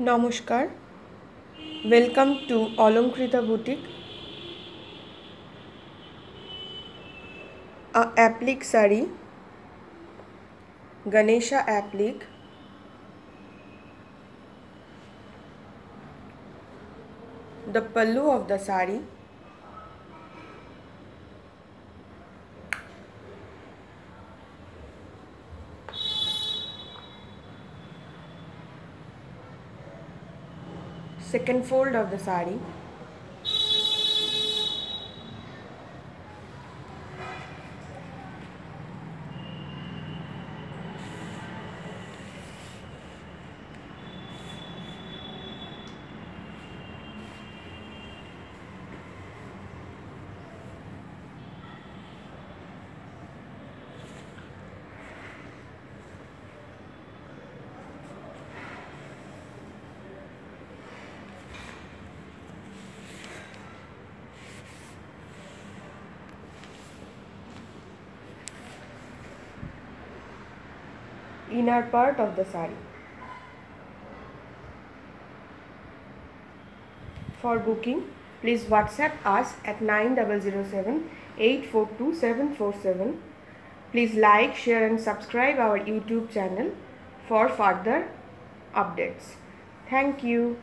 নমস্কার welcome to Alankrita boutique a applique sari ganesha applique the pallu of the sari second fold of the sari inner part of the sari. For booking, please WhatsApp us at 9007 842 747. Please like, share and subscribe our YouTube channel for further updates. Thank you.